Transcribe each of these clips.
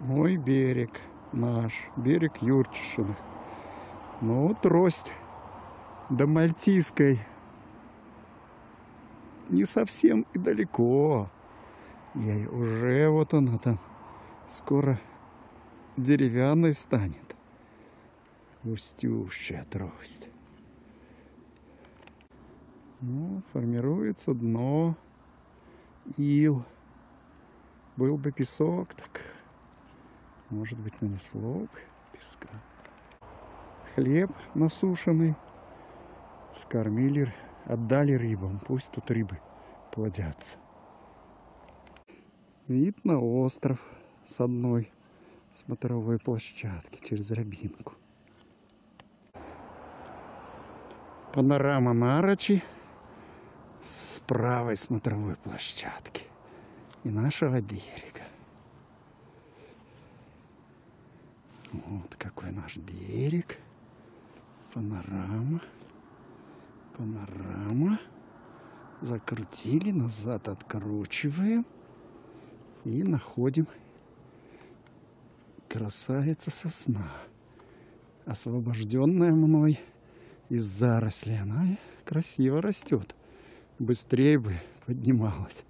Мой берег наш, берег Юрчишиных. Ну, трость до Мальтийской не совсем и далеко. Я уже вот она там скоро деревянной станет. Густющая трость. Ну, формируется дно, ил. Был бы песок, так может быть нанесло песка. Хлеб насушенный скормили, отдали рыбам. Пусть тут рыбы плодятся. Вид на остров с одной смотровой площадки через Рябинку. Панорама Нарочи с правой смотровой площадки и нашего берега. Вот какой наш берег. Панорама. Панорама. Закрутили, назад откручиваем. И находим красавица сосна. Освобожденная мной из зарослей. Она красиво растет. Быстрее бы поднималась.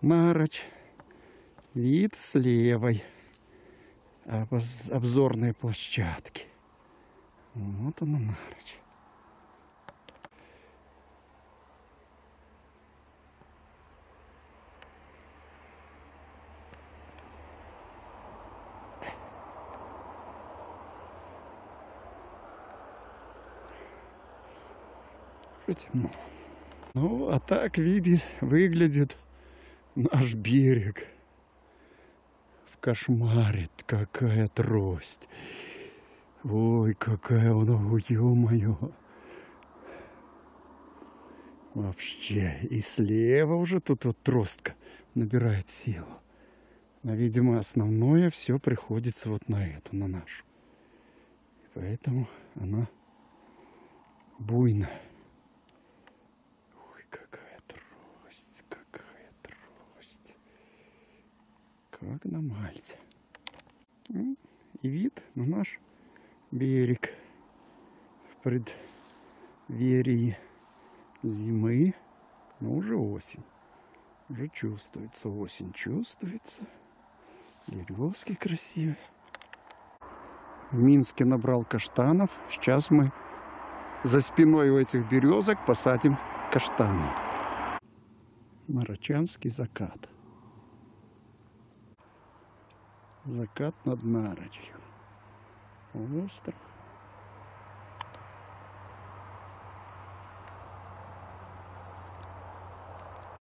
Марочь. Вид с левой обзорной площадки. Вот она Нарочь. Темно. Ну, а так види, выглядит наш берег. В кошмаре какая трость. Ой, какая она, ё-моё. Вообще. И слева уже тут вот тростка набирает силу. Но, видимо, основное все приходится вот на эту, на нашу. И поэтому она буйная. Ой, какая трость, какая трость. Как на Мальте. М, И вид на наш берег в преддверии зимы, но уже осень. Уже чувствуется осень, чувствуется. Березки красивые. В Минске набрал каштанов. Сейчас мы за спиной у этих березок посадим каштаны. Нарочанский закат. Закат над Нарочью. Остров.